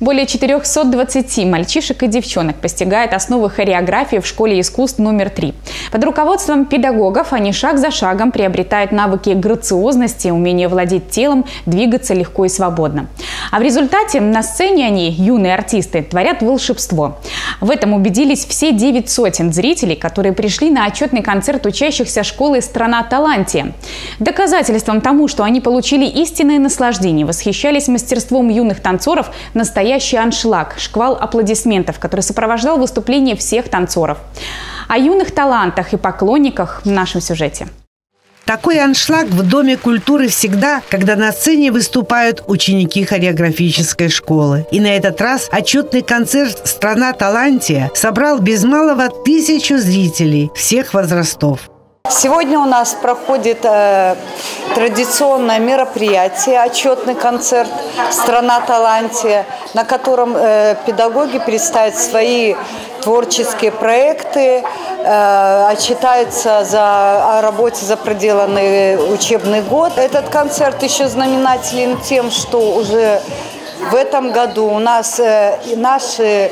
Более 420 мальчишек и девчонок постигает основы хореографии в школе искусств номер 3. Под руководством педагогов они шаг за шагом приобретают навыки грациозности, умение владеть телом, двигаться легко и свободно. А в результате на сцене они, юные артисты, творят волшебство. В этом убедились все девять сотен зрителей, которые пришли на отчетный концерт учащихся школы «Страна Талантия». Доказательством тому, что они получили истинное наслаждение, восхищались мастерством юных танцоров, настоящих настоящий аншлаг, шквал аплодисментов, который сопровождал выступление всех танцоров. О юных талантах и поклонниках в нашем сюжете. Такой аншлаг в Доме культуры всегда, когда на сцене выступают ученики хореографической школы. И на этот раз отчетный концерт «Страна Талантия» собрал без малого тысячу зрителей всех возрастов. Сегодня у нас проходит э, традиционное мероприятие, отчетный концерт «Страна Талантия», на котором э, педагоги представят свои творческие проекты, э, отчитаются за, о работе за проделанный учебный год. Этот концерт еще знаменателен тем, что уже в этом году у нас э, наши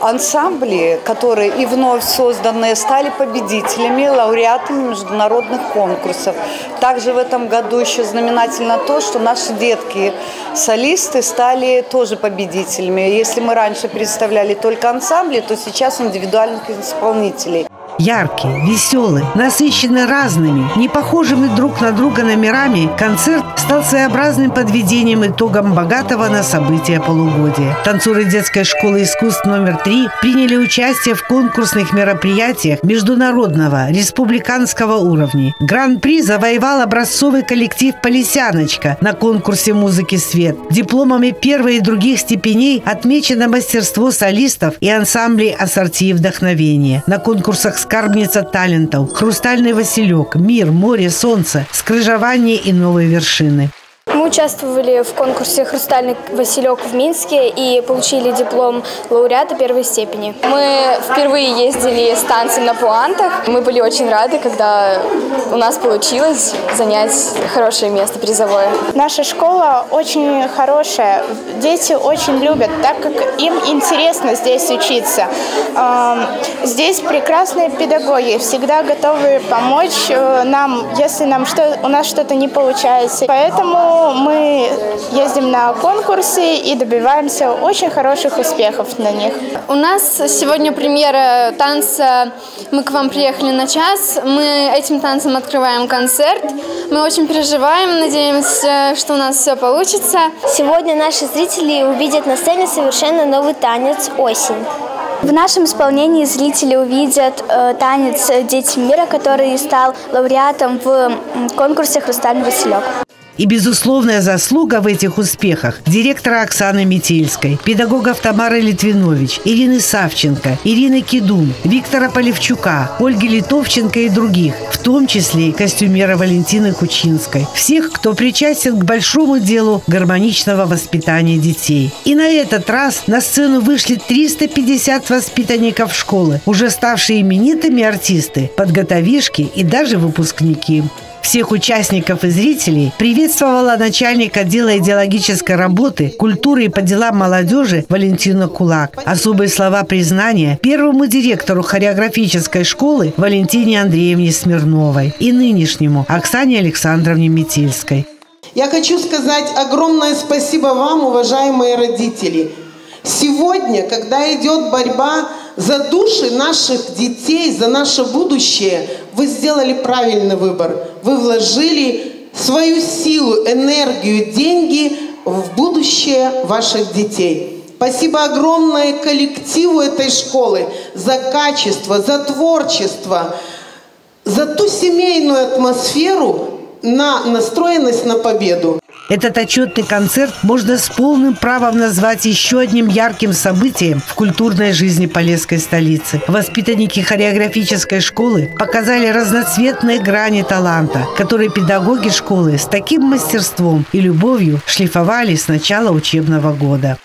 ансамбли, которые и вновь созданные, стали победителями, лауреатами международных конкурсов. Также в этом году еще знаменательно то, что наши детки, солисты, стали тоже победителями. Если мы раньше представляли только ансамбли, то сейчас индивидуальных исполнителей яркий, веселый, насыщенный разными, не похожими друг на друга номерами, концерт стал своеобразным подведением итогом богатого на события полугодия. Танцоры детской школы искусств номер три приняли участие в конкурсных мероприятиях международного, республиканского уровня. Гран-при завоевал образцовый коллектив «Полисяночка» на конкурсе музыки «Свет». Дипломами первой и других степеней отмечено мастерство солистов и ансамблей ассорти вдохновения. На конкурсах скарбница талентов, хрустальный василек, мир, море, солнце, скрыжование и новые вершины. Мы участвовали в конкурсе «Хрустальный Василек» в Минске и получили диплом лауреата первой степени. Мы впервые ездили с танцем на пуантах. Мы были очень рады, когда у нас получилось занять хорошее место призовое. Наша школа очень хорошая. Дети очень любят, так как им интересно здесь учиться. Здесь прекрасные педагоги, всегда готовы помочь э, нам, если нам что, у нас что-то не получается. Поэтому мы ездим на конкурсы и добиваемся очень хороших успехов на них. У нас сегодня премьера танца «Мы к вам приехали на час». Мы этим танцем открываем концерт. Мы очень переживаем, надеемся, что у нас все получится. Сегодня наши зрители увидят на сцене совершенно новый танец «Осень». В нашем исполнении зрители увидят э, танец «Дети мира», который стал лауреатом в конкурсе «Хрустальный Василек». И безусловная заслуга в этих успехах директора Оксаны Метельской, педагогов Тамары Литвинович, Ирины Савченко, Ирины Кидун, Виктора Полевчука, Ольги Литовченко и других, в том числе и костюмера Валентины Кучинской. Всех, кто причастен к большому делу гармоничного воспитания детей. И на этот раз на сцену вышли 350 воспитанников школы, уже ставшие именитыми артисты, подготовишки и даже выпускники. Всех участников и зрителей приветствовала начальник отдела идеологической работы, культуры и по делам молодежи Валентина Кулак. Особые слова признания первому директору хореографической школы Валентине Андреевне Смирновой и нынешнему Оксане Александровне Метельской. Я хочу сказать огромное спасибо вам, уважаемые родители. Сегодня, когда идет борьба за души наших детей, за наше будущее, вы сделали правильный выбор. Вы вложили свою силу, энергию, деньги в будущее ваших детей. Спасибо огромное коллективу этой школы за качество, за творчество, за ту семейную атмосферу, на настроенность на победу. Этот отчетный концерт можно с полным правом назвать еще одним ярким событием в культурной жизни Полесской столицы. Воспитанники хореографической школы показали разноцветные грани таланта, которые педагоги школы с таким мастерством и любовью шлифовали с начала учебного года.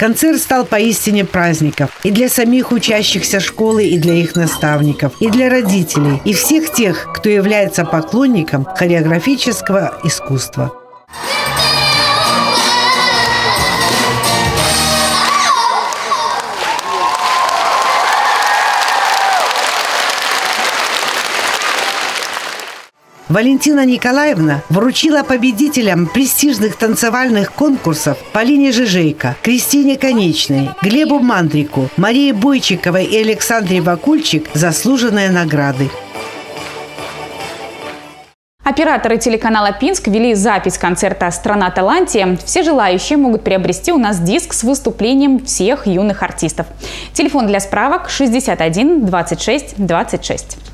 Концерт стал поистине праздником и для самих учащихся школы, и для их наставников, и для родителей, и всех тех, кто является поклонником хореографического искусства. Валентина Николаевна вручила победителям престижных танцевальных конкурсов Полине Жижейко, Кристине Конечной, Глебу Мандрику, Марии Бойчиковой и Александре Вакульчик заслуженные награды. Операторы телеканала «Пинск» вели запись концерта «Страна Талантия». Все желающие могут приобрести у нас диск с выступлением всех юных артистов. Телефон для справок 61 26 26.